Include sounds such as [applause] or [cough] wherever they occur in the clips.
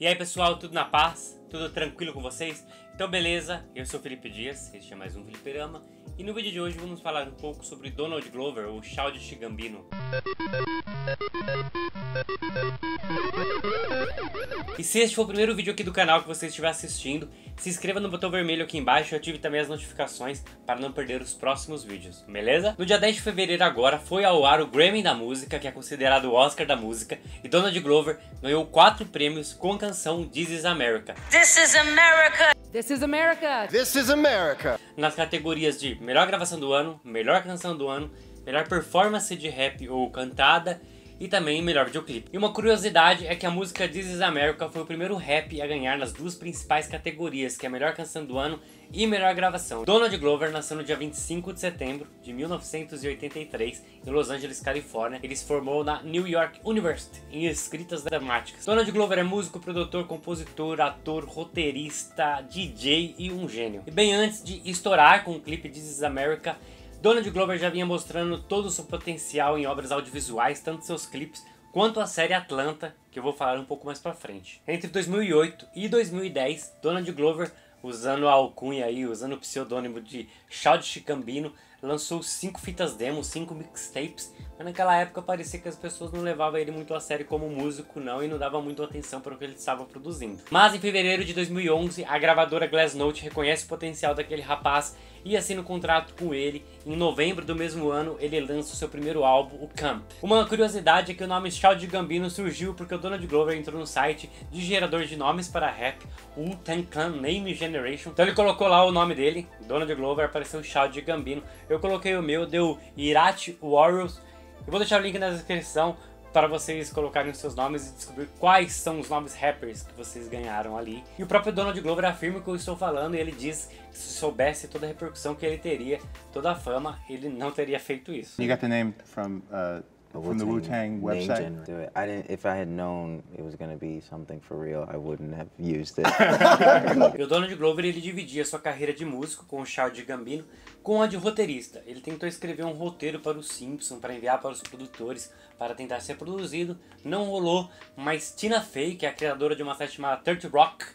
E aí pessoal, tudo na paz? Tudo tranquilo com vocês? Então beleza, eu sou o Felipe Dias, este é mais um Feliperama e no vídeo de hoje vamos falar um pouco sobre Donald Glover, ou Childish Gambino. E se este for o primeiro vídeo aqui do canal que você estiver assistindo, se inscreva no botão vermelho aqui embaixo e ative também as notificações para não perder os próximos vídeos, beleza? No dia 10 de fevereiro agora foi ao ar o Grammy da música, que é considerado o Oscar da música, e Donald Glover ganhou quatro prêmios com a canção This Is America. This is America. This is America. This is America. Nas categorias de melhor gravação do ano, melhor canção do ano, melhor performance de rap ou cantada e também melhor videoclipe. E uma curiosidade é que a música This Is America foi o primeiro rap a ganhar nas duas principais categorias, que é a melhor canção do ano e melhor gravação. Donald Glover nasceu no dia 25 de setembro de 1983 em Los Angeles, Califórnia. Ele se formou na New York University em escritas dramáticas. Donald Glover é músico, produtor, compositor, ator, roteirista, DJ e um gênio. E bem antes de estourar com o clipe This Is America, Donald Glover já vinha mostrando todo o seu potencial em obras audiovisuais, tanto seus clipes quanto a série Atlanta, que eu vou falar um pouco mais pra frente. Entre 2008 e 2010, Donald Glover, usando a alcunha aí, usando o pseudônimo de Childish Gambino, lançou cinco fitas demo, cinco mixtapes, mas naquela época parecia que as pessoas não levavam ele muito a sério como músico não e não dava muito atenção para o que ele estava produzindo. Mas em fevereiro de 2011, a gravadora Glass Note reconhece o potencial daquele rapaz e assina um contrato com ele. Em novembro do mesmo ano, ele lança o seu primeiro álbum, o Camp. Uma curiosidade é que o nome Child Gambino surgiu porque o Donald Glover entrou no site de gerador de nomes para rap, o Ten Clan Name Generation. Então ele colocou lá o nome dele, Donald Glover, apareceu Child Gambino. Eu coloquei o meu, deu Irate Warriors. Eu vou deixar o link na descrição para vocês colocarem os seus nomes e descobrir quais são os nomes rappers que vocês ganharam ali. E o próprio Donald Glover afirma que eu estou falando e ele diz que se soubesse toda a repercussão que ele teria, toda a fama, ele não teria feito isso. You got the name from uh, from the Wu Tang website. Gen- do it. I didn't. If I had known it was gonna be something for real, I wouldn't have used it. [laughs] E o Donald Glover ele dividia sua carreira de músico com o Charles Gambino com a de roteirista. Ele tentou escrever um roteiro para os Simpsons para enviar para os produtores para tentar ser produzido, não rolou, mas Tina Fey, que é a criadora de uma série chamada 30 Rock,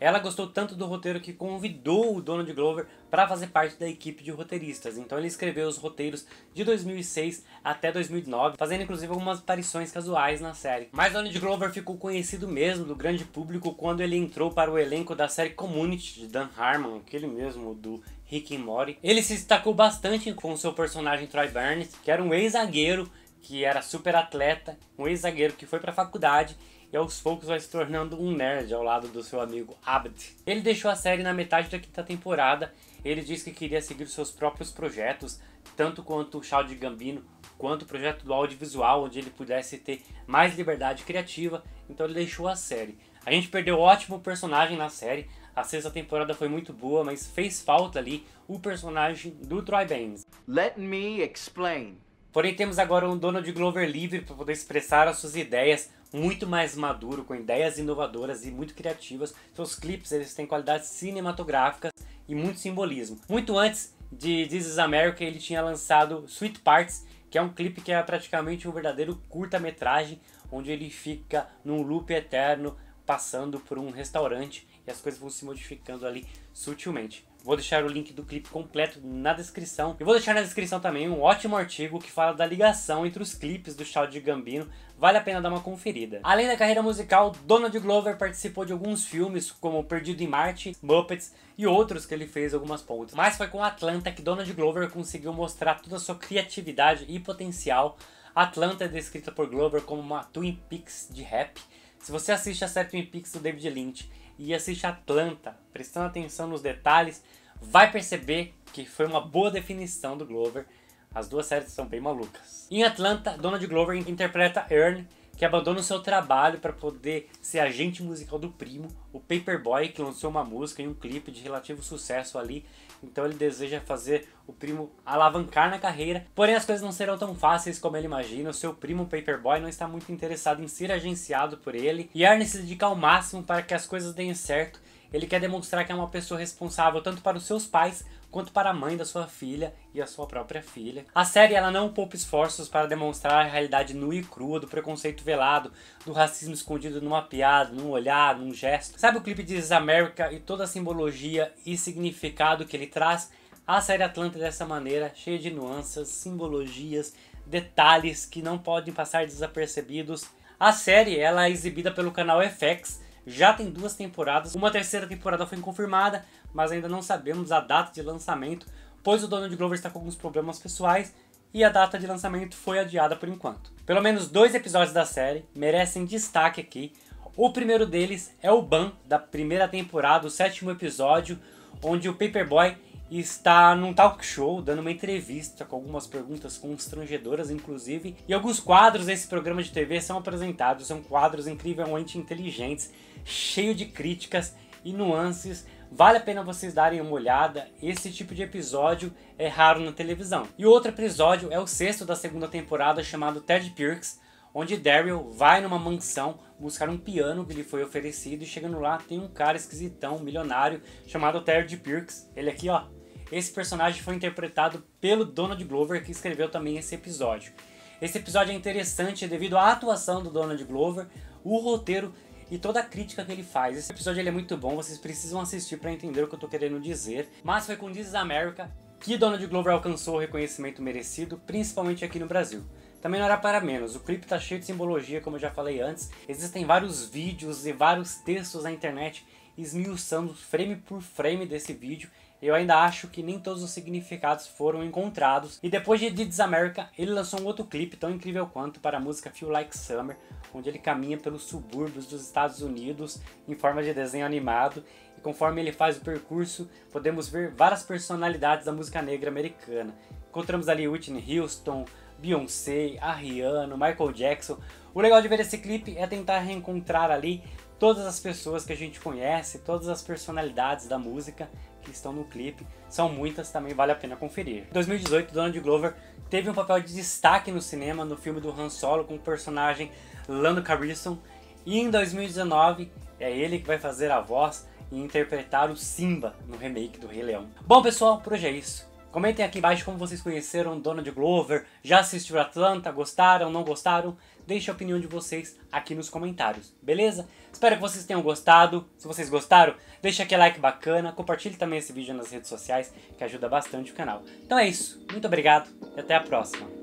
ela gostou tanto do roteiro que convidou o Donald Glover para fazer parte da equipe de roteiristas. Então ele escreveu os roteiros de 2006 até 2009, fazendo inclusive algumas aparições casuais na série. Mas Donald Glover ficou conhecido mesmo do grande público quando ele entrou para o elenco da série Community de Dan Harmon, aquele mesmo do Rick and Morty. Ele se destacou bastante com seu personagem Troy Barnes, que era um ex-zagueiro que era super atleta, um ex-zagueiro que foi para a faculdade e aos poucos vai se tornando um nerd ao lado do seu amigo Abd. Ele deixou a série na metade da quinta temporada. Ele disse que queria seguir seus próprios projetos, tanto quanto o Chao de Gambino, quanto o projeto do audiovisual, onde ele pudesse ter mais liberdade criativa. Então ele deixou a série. A gente perdeu um ótimo personagem na série. A sexta temporada foi muito boa, mas fez falta ali o personagem do Troy Baines. Let me explain. Porém, temos agora um Donald Glover livre para poder expressar as suas ideias, muito mais maduro, com ideias inovadoras e muito criativas. Seus clipes eles têm qualidades cinematográficas e muito simbolismo. Muito antes de This Is America, ele tinha lançado Sweet Parts, que é um clipe que é praticamente um verdadeiro curta-metragem, onde ele fica num loop eterno, passando por um restaurante e as coisas vão se modificando ali sutilmente. Vou deixar o link do clipe completo na descrição. E vou deixar na descrição também um ótimo artigo que fala da ligação entre os clipes do Child de Gambino. Vale a pena dar uma conferida. Além da carreira musical, Donald Glover participou de alguns filmes, como Perdido em Marte, Muppets e outros que ele fez algumas pontas. Mas foi com Atlanta que Donald Glover conseguiu mostrar toda a sua criatividade e potencial. Atlanta é descrita por Glover como uma Twin Peaks de rap. Se você assiste a série Twin Peaks do David Lynch e assiste Atlanta, prestando atenção nos detalhes, vai perceber que foi uma boa definição do Glover. As duas séries são bem malucas. Em Atlanta, Donald Glover interpreta Earn, que abandona o seu trabalho para poder ser agente musical do primo, o Paperboy, que lançou uma música e um clipe de relativo sucesso ali. Então ele deseja fazer o primo alavancar na carreira. Porém, as coisas não serão tão fáceis como ele imagina. O seu primo Paperboy não está muito interessado em ser agenciado por ele. E Ernie se dedica ao máximo para que as coisas deem certo. Ele quer demonstrar que é uma pessoa responsável tanto para os seus pais quanto para a mãe da sua filha e a sua própria filha. A série ela não poupa esforços para demonstrar a realidade nua e crua do preconceito velado, do racismo escondido numa piada, num olhar, num gesto. Sabe o clipe de America e toda a simbologia e significado que ele traz? A série Atlanta dessa maneira, cheia de nuances, simbologias, detalhes que não podem passar desapercebidos. A série ela é exibida pelo canal FX, já tem duas temporadas, uma terceira temporada foi confirmada, mas ainda não sabemos a data de lançamento, pois o Donald Glover está com alguns problemas pessoais e a data de lançamento foi adiada por enquanto. Pelo menos dois episódios da série merecem destaque aqui. O primeiro deles é o Ban, da primeira temporada, o sétimo episódio, onde o Paperboy está num talk show, dando uma entrevista com algumas perguntas constrangedoras, inclusive. E alguns quadros desse programa de TV são apresentados, são quadros incrivelmente inteligentes, cheios de críticas e nuances. Vale a pena vocês darem uma olhada, esse tipo de episódio é raro na televisão. E outro episódio é o sexto da segunda temporada, chamado Ted Pierce, onde Daryl vai numa mansão buscar um piano que lhe foi oferecido e chegando lá tem um cara esquisitão, um milionário, chamado Ted Pierce. Ele aqui, ó, esse personagem foi interpretado pelo Donald Glover, que escreveu também esse episódio. Esse episódio é interessante devido à atuação do Donald Glover, o roteiro e toda a crítica que ele faz. Esse episódio é muito bom, vocês precisam assistir para entender o que eu tô querendo dizer. Mas foi com This is America que Donald Glover alcançou o reconhecimento merecido, principalmente aqui no Brasil. Também não era para menos, o clipe tá cheio de simbologia, como eu já falei antes. Existem vários vídeos e vários textos na internet esmiuçando frame por frame desse vídeo eu ainda acho que nem todos os significados foram encontrados. E depois de This America, ele lançou um outro clipe tão incrível quanto para a música Feel Like Summer, onde ele caminha pelos subúrbios dos Estados Unidos em forma de desenho animado. E conforme ele faz o percurso, podemos ver várias personalidades da música negra americana. Encontramos ali Whitney Houston, Beyoncé, a Michael Jackson. O legal de ver esse clipe é tentar reencontrar ali todas as pessoas que a gente conhece, todas as personalidades da música que estão no clipe. São muitas, também vale a pena conferir. Em 2018, Donald Glover teve um papel de destaque no cinema no filme do Han Solo com o personagem Lando Calrissian. E em 2019, é ele que vai fazer a voz e interpretar o Simba no remake do Rei Leão. Bom pessoal, por hoje é isso. Comentem aqui embaixo como vocês conheceram Donald Glover, já assistiu Atlanta, gostaram, não gostaram? Deixe a opinião de vocês aqui nos comentários, beleza? Espero que vocês tenham gostado. Se vocês gostaram, deixe aquele like bacana, compartilhe também esse vídeo nas redes sociais, que ajuda bastante o canal. Então é isso, muito obrigado e até a próxima.